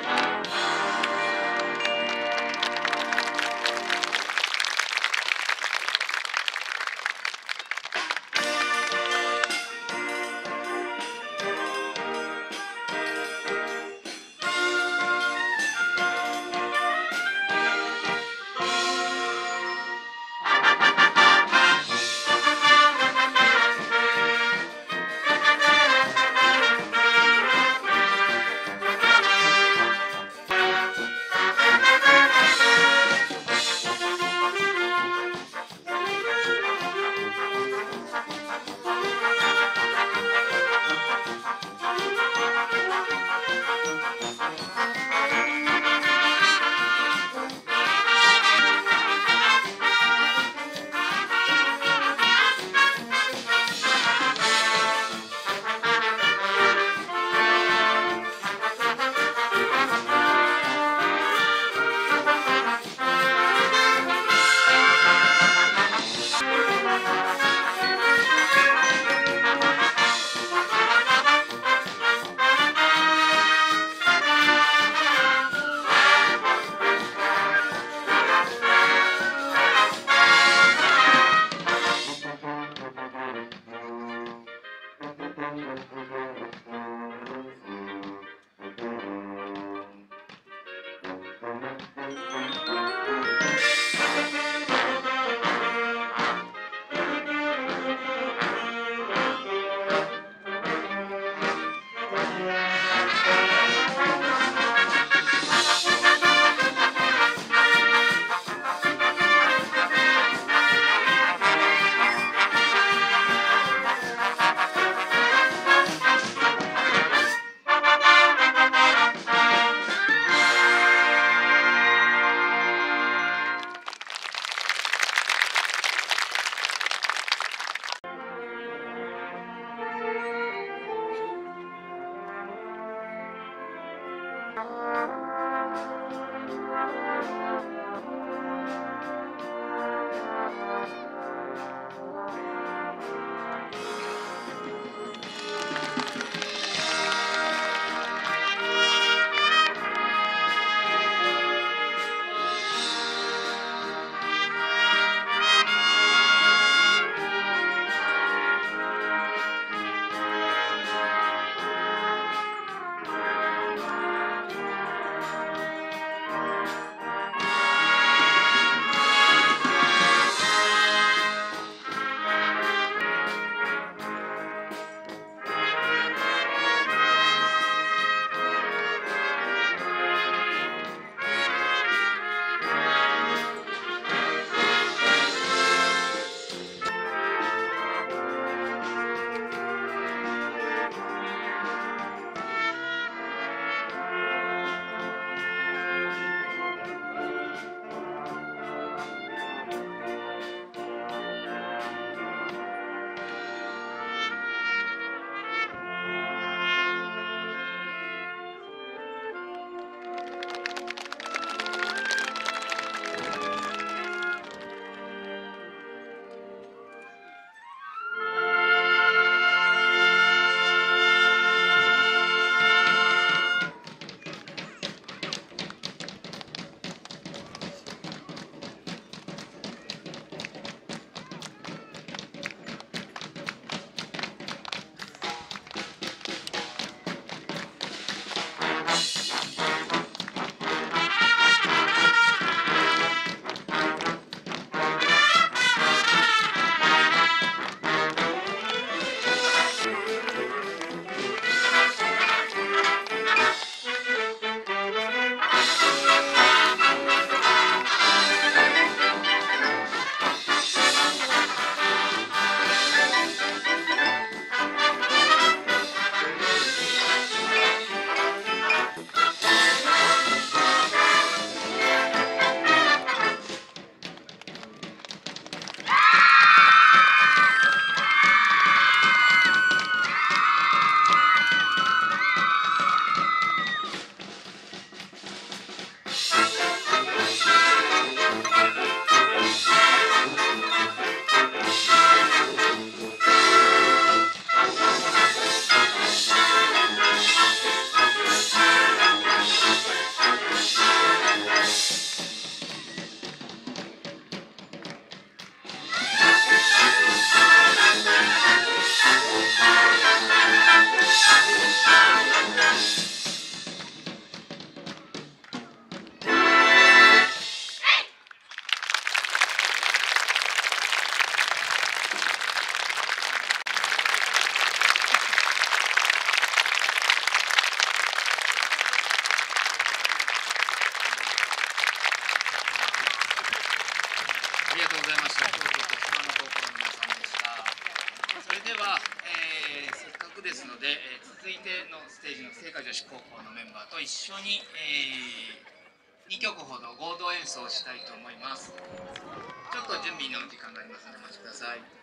Bye. Música くですので、えー続いてのステージの聖火女子高校のメンバーと一緒に、え2曲ほど合同演奏したいと思います。ちょっと準備の時間がありますのでお待ちください。